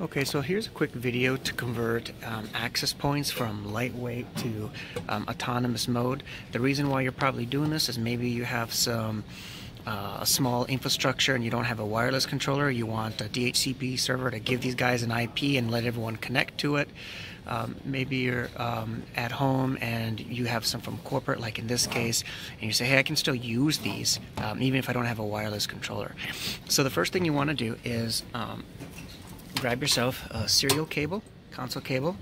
Okay, so here's a quick video to convert um, access points from lightweight to um, autonomous mode. The reason why you're probably doing this is maybe you have some uh, a small infrastructure and you don't have a wireless controller. You want a DHCP server to give these guys an IP and let everyone connect to it. Um, maybe you're um, at home and you have some from corporate, like in this case, and you say, hey, I can still use these um, even if I don't have a wireless controller. So the first thing you want to do is um, grab yourself a serial cable, console cable,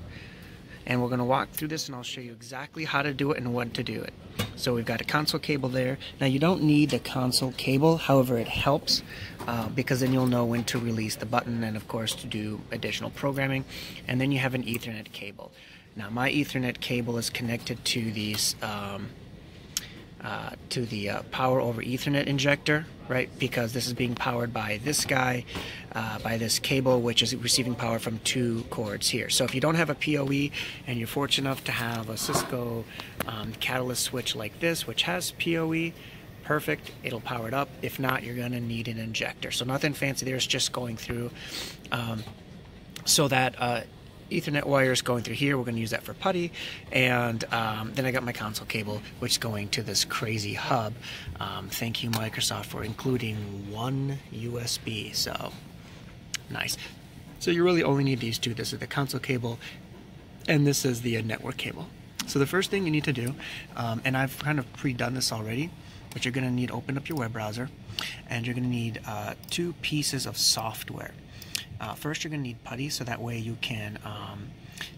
and we're going to walk through this and I'll show you exactly how to do it and when to do it. So we've got a console cable there. Now you don't need the console cable, however it helps uh, because then you'll know when to release the button and of course to do additional programming. And then you have an Ethernet cable. Now my Ethernet cable is connected to these um, uh, to the uh, power over Ethernet injector, right? Because this is being powered by this guy, uh, by this cable, which is receiving power from two cords here. So if you don't have a PoE and you're fortunate enough to have a Cisco um, catalyst switch like this, which has PoE, perfect, it'll power it up. If not, you're going to need an injector. So nothing fancy there, it's just going through um, so that uh, Ethernet wires going through here. We're going to use that for PuTTY. And um, then I got my console cable, which is going to this crazy hub. Um, thank you, Microsoft, for including one USB. So nice. So you really only need these two. This is the console cable, and this is the uh, network cable. So the first thing you need to do, um, and I've kind of pre-done this already, but you're going to need open up your web browser, and you're going to need uh, two pieces of software. Uh, first, you're going to need PuTTY, so that way you can um,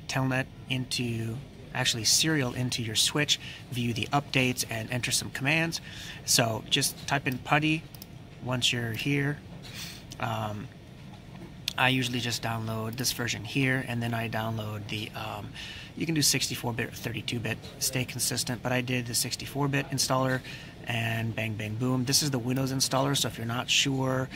telnet into actually serial into your switch, view the updates, and enter some commands. So just type in PuTTY once you're here. Um, I usually just download this version here, and then I download the. Um, you can do 64-bit or 32-bit, stay consistent, but I did the 64-bit installer, and bang, bang, boom. This is the Windows installer, so if you're not sure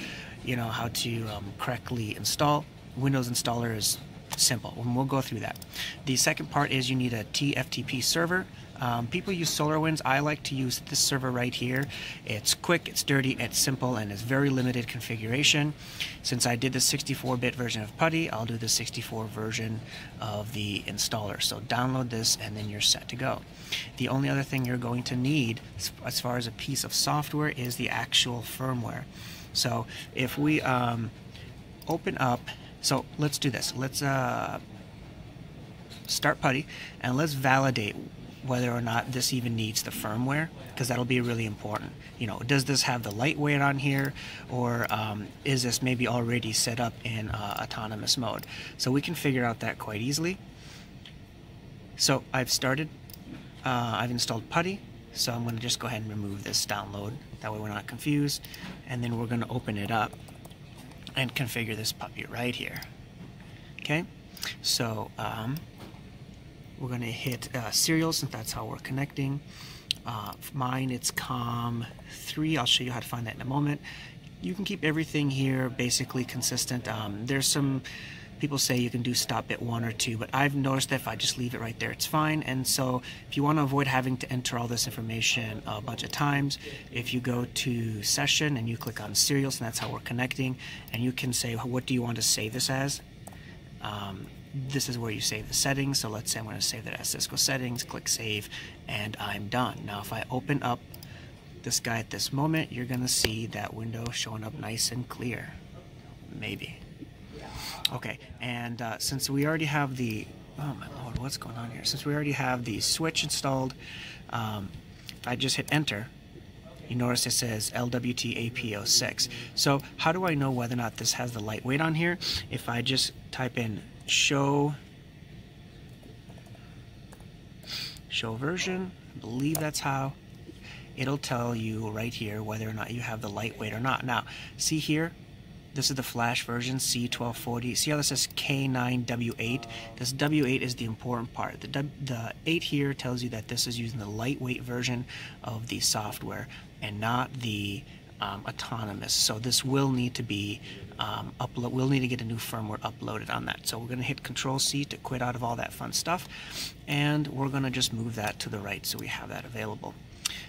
you know how to um, correctly install. Windows installer is simple, and we'll go through that. The second part is you need a TFTP server. Um, people use SolarWinds. I like to use this server right here. It's quick, it's dirty, it's simple, and it's very limited configuration. Since I did the 64-bit version of PuTTY, I'll do the 64 version of the installer. So download this, and then you're set to go. The only other thing you're going to need, as far as a piece of software, is the actual firmware. So if we um, open up, so let's do this. Let's uh, start PuTTY and let's validate whether or not this even needs the firmware because that'll be really important. You know, does this have the lightweight on here or um, is this maybe already set up in uh, autonomous mode? So we can figure out that quite easily. So I've started, uh, I've installed PuTTY. So I'm going to just go ahead and remove this download. That way we're not confused. And then we're going to open it up and configure this puppy right here. Okay, so um, we're going to hit uh, serial since that's how we're connecting. Uh, mine, it's COM3. I'll show you how to find that in a moment. You can keep everything here basically consistent. Um, there's some people say you can do stop at one or two, but I've noticed that if I just leave it right there, it's fine. And so if you want to avoid having to enter all this information a bunch of times, if you go to session and you click on serials, and that's how we're connecting, and you can say, what do you want to save this as? Um, this is where you save the settings. So let's say I'm going to save that as Cisco settings, click save, and I'm done. Now if I open up this guy at this moment, you're going to see that window showing up nice and clear. Maybe. Okay, and uh, since we already have the, oh my lord, what's going on here? Since we already have the switch installed, um, if I just hit enter, you notice it says LWT AP06. So how do I know whether or not this has the lightweight on here? If I just type in show show version, I believe that's how, it'll tell you right here whether or not you have the lightweight or not. Now, see here, this is the flash version, C1240. See how this says K9W8? This W8 is the important part. The, w, the 8 here tells you that this is using the lightweight version of the software and not the um, autonomous. So this will need to be um, upload. We'll need to get a new firmware uploaded on that. So we're going to hit Control C to quit out of all that fun stuff, and we're going to just move that to the right so we have that available.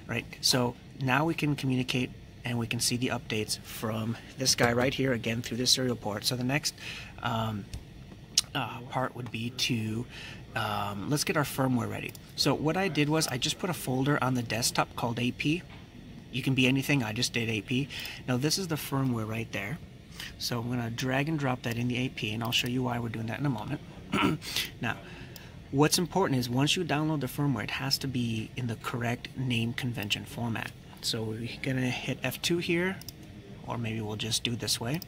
Right. So now we can communicate and we can see the updates from this guy right here again through the serial port. So the next um, uh, part would be to um, let's get our firmware ready. So what I did was I just put a folder on the desktop called AP. You can be anything, I just did AP. Now this is the firmware right there. So I'm going to drag and drop that in the AP and I'll show you why we're doing that in a moment. now, what's important is once you download the firmware, it has to be in the correct name convention format. So we're to hit F2 here, or maybe we'll just do this way.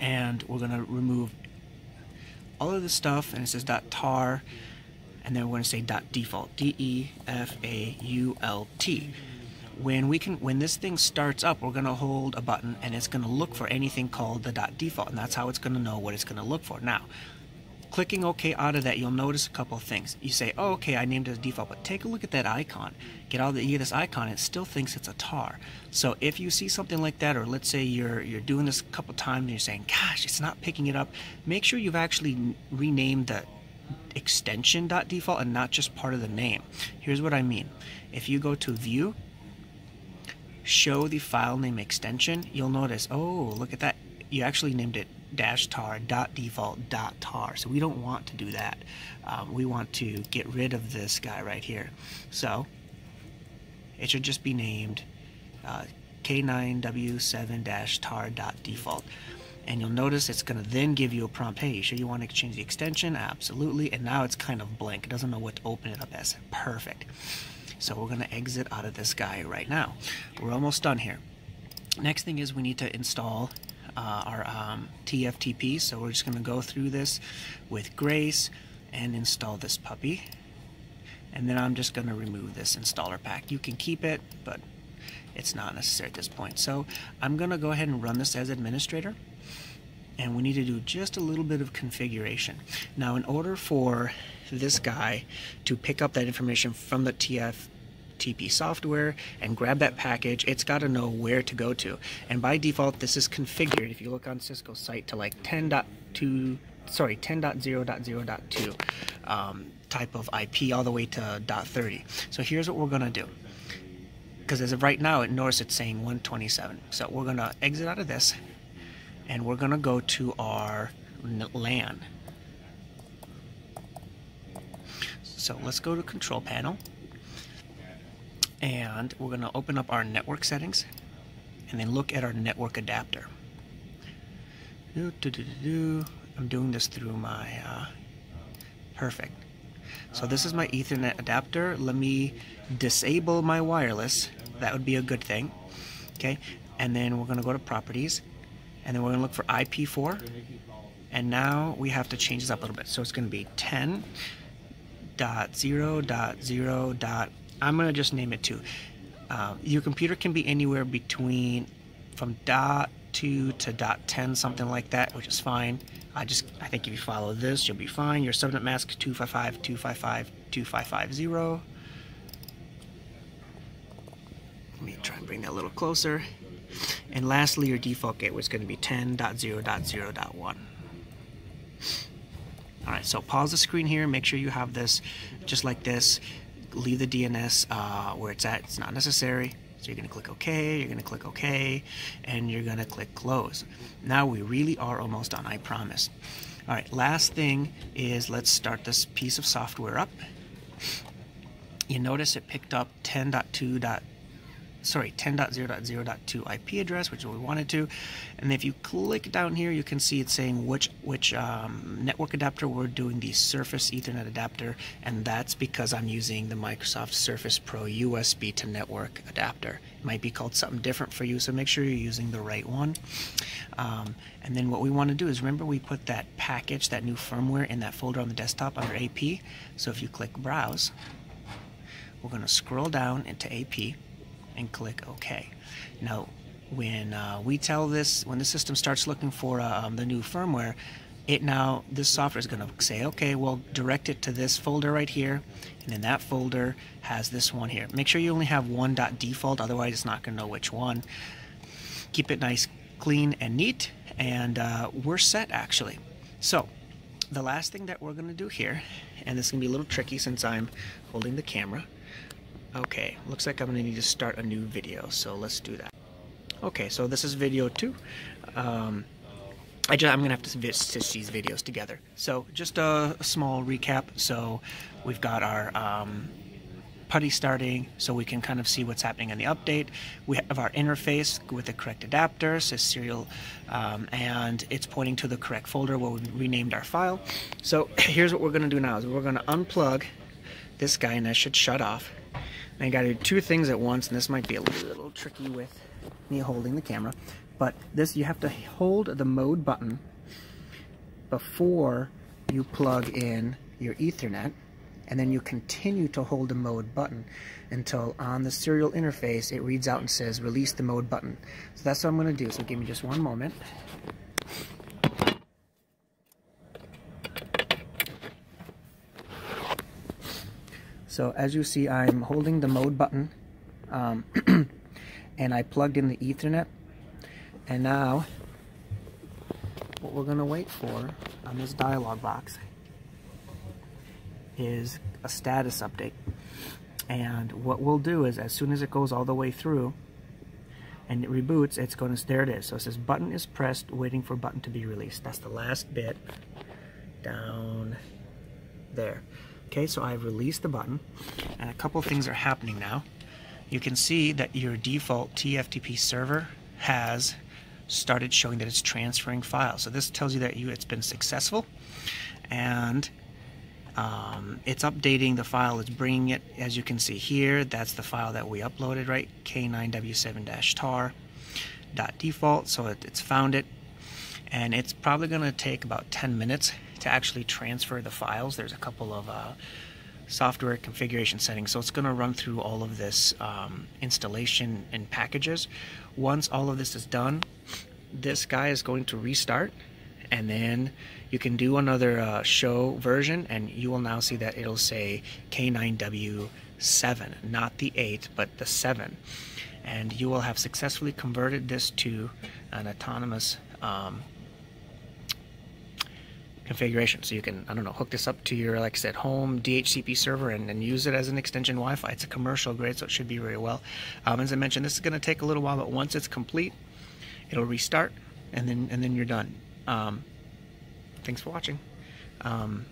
And we're to remove all of this stuff, and it says .tar, and then we're to say .default, D-E-F-A-U-L-T. When we can, when this thing starts up, we're to hold a button, and it's to look for anything called the .default, and that's how it's to know what it's to look for. Now, clicking OK out of that, you'll notice a couple of things. You say, oh, okay, I named it as default, but take a look at that icon. Get all the, get this icon, it still thinks it's a tar. So if you see something like that, or let's say you're you're doing this a couple times and you're saying, gosh, it's not picking it up, make sure you've actually renamed the extension default and not just part of the name. Here's what I mean. If you go to View, Show the file name extension, you'll notice, oh, look at that. You actually named it dash tar dot default dot tar. So we don't want to do that. Um, we want to get rid of this guy right here. So it should just be named uh, k9w7 dash tar dot default. And you'll notice it's going to then give you a prompt hey sure you want to change the extension? Absolutely. And now it's kind of blank. It doesn't know what to open it up as. Perfect. So we're going to exit out of this guy right now. We're almost done here. Next thing is we need to install uh, our um, TFTP. So we're just going to go through this with grace and install this puppy. And then I'm just going to remove this installer pack. You can keep it, but it's not necessary at this point. So I'm going to go ahead and run this as administrator. And we need to do just a little bit of configuration. Now, in order for this guy to pick up that information from the TF TP software and grab that package, it's got to know where to go to. And by default, this is configured, if you look on Cisco's site, to like 10.2, sorry, 10.0.0.2 um, type of IP all the way to .30. So here's what we're going to do. Because as of right now, it knows it's saying 127. So we're going to exit out of this, and we're going to go to our LAN. So let's go to control panel and we're going to open up our network settings and then look at our network adapter. I'm doing this through my uh, perfect. So this is my Ethernet adapter. Let me disable my wireless. That would be a good thing. Okay, and then we're going to go to properties, and then we're going to look for IP4. And now we have to change this up a little bit. So it's going to be 10.0.0.1 I'm to just name it 2. Uh, your computer can be anywhere between from dot 2 to dot 10, something like that, which is fine. I just, I think if you follow this, you'll be fine. Your subnet mask 255, 255, 2550. Let me try and bring that a little closer. And lastly, your default gateway is going to be 10.0.0.1. Alright, so pause the screen here, make sure you have this just like this leave the DNS uh, where it's at. It's not necessary. So you're going to click OK, you're going to click OK, and you're going to click Close. Now we really are almost done, I promise. All right, last thing is let's start this piece of software up. You notice it picked up 10.2 sorry, 10.0.0.2 IP address, which we wanted to. And if you click down here, you can see it's saying which which um, network adapter we're doing the Surface Ethernet adapter, and that's because I'm using the Microsoft Surface Pro USB to network adapter. It might be called something different for you, so make sure you're using the right one. Um, and then what we want to do is remember we put that package, that new firmware, in that folder on the desktop under AP. So if you click Browse, we're going to scroll down into AP and click OK. Now, when uh, we tell this, when the system starts looking for uh, um, the new firmware, it now, this software is going to say, okay, well, direct it to this folder right here, and then that folder has this one here. Make sure you only have one .default, otherwise it's not going to know which one. Keep it nice, clean, and neat, and uh, we're set, actually. So, the last thing that we're going to do here, and this is going to be a little tricky since I'm holding the camera, Okay, looks like I'm to need to start a new video, so let's do that. Okay, so this is video two. Um, I just, I'm gonna have to stitch these videos together. So just a, a small recap. So we've got our um, PuTTY starting so we can kind of see what's happening in the update. We have our interface with the correct adapter, says serial, um, and it's pointing to the correct folder where we renamed our file. So here's what we're to do now is we're to unplug this guy and that should shut off. And I got to do two things at once and this might be a little tricky with me holding the camera. But this, you have to hold the mode button before you plug in your Ethernet and then you continue to hold the mode button until on the serial interface it reads out and says release the mode button. So that's what I'm going to do. So give me just one moment. So as you see I'm holding the mode button um, and I plugged in the Ethernet and now what we're going to wait for on this dialog box is a status update. And what we'll do is as soon as it goes all the way through and it reboots, it's going to, there it is. So it says button is pressed, waiting for button to be released. That's the last bit down there. Okay, so I've released the button and a couple things are happening now. You can see that your default TFTP server has started showing that it's transferring files. So this tells you that you it's been successful and um, it's updating the file, it's bringing it, as you can see here, that's the file that we uploaded, right? K9W7-tar dot default, so it, it's found it. And it's probably going to take about 10 minutes to actually transfer the files. There's a couple of uh, software configuration settings, so it's going to run through all of this um, installation and packages. Once all of this is done, this guy is going to restart and then you can do another uh, show version and you will now see that it'll say K9W7 not the 8 but the 7 and you will have successfully converted this to an autonomous um, configuration. So you can I don't know hook this up to your like I said home DHCP server and, and use it as an extension Wi-Fi. It's a commercial grade so it should be very well. Um, as I mentioned this is going to take a little while but once it's complete it'll restart and then and then you're done. Um, thanks for watching. Um,